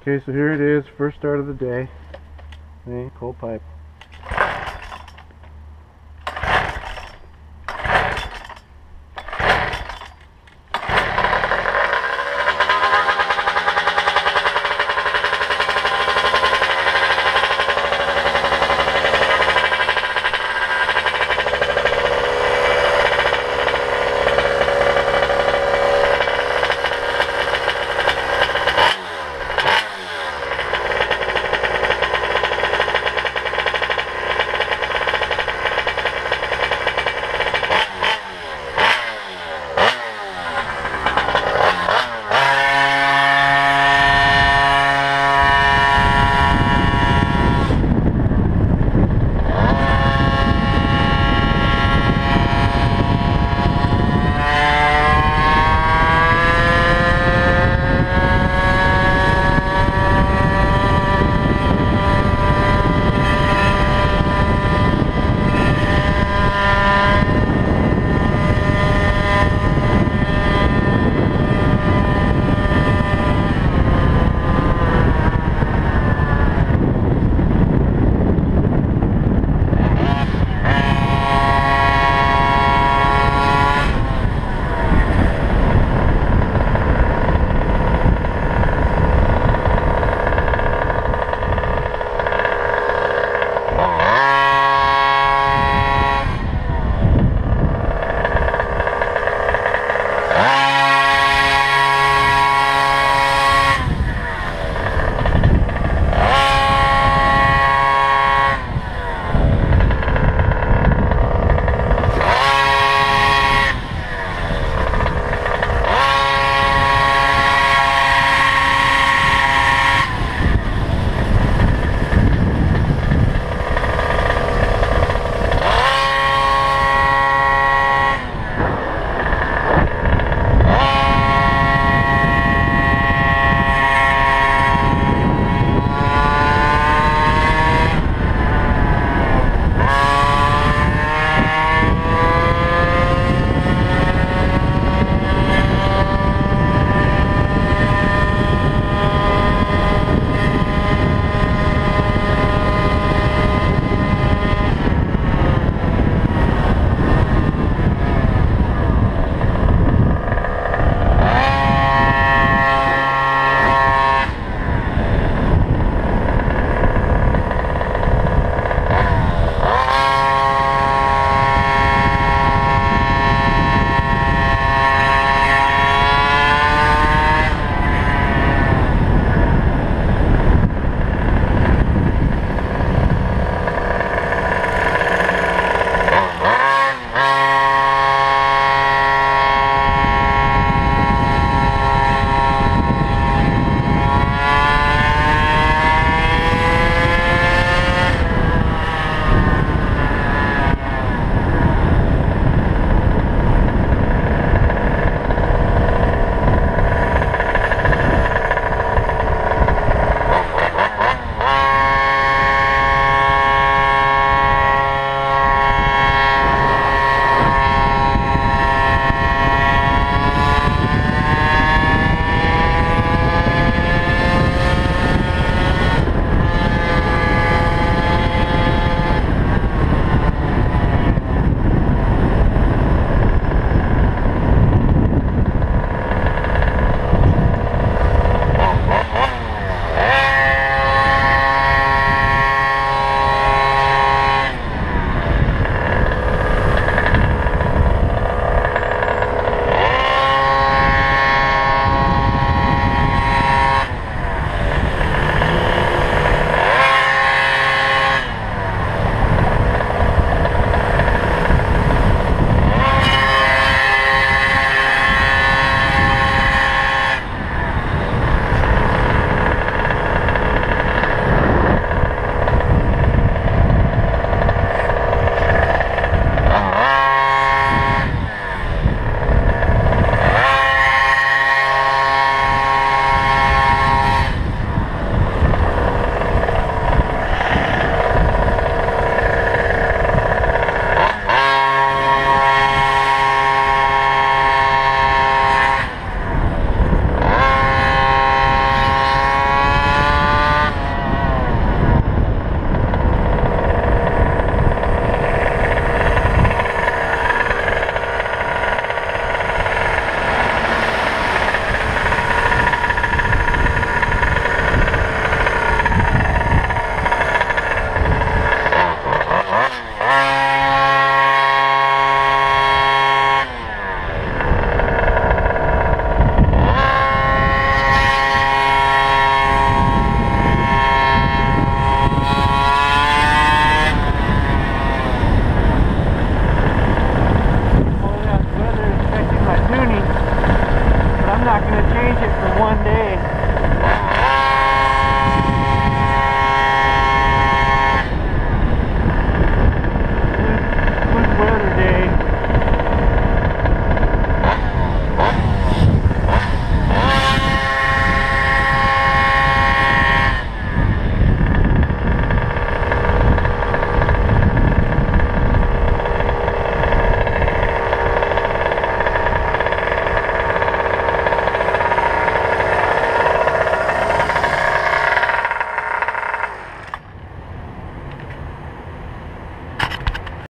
Okay, so here it is, first start of the day. See, coal pipe.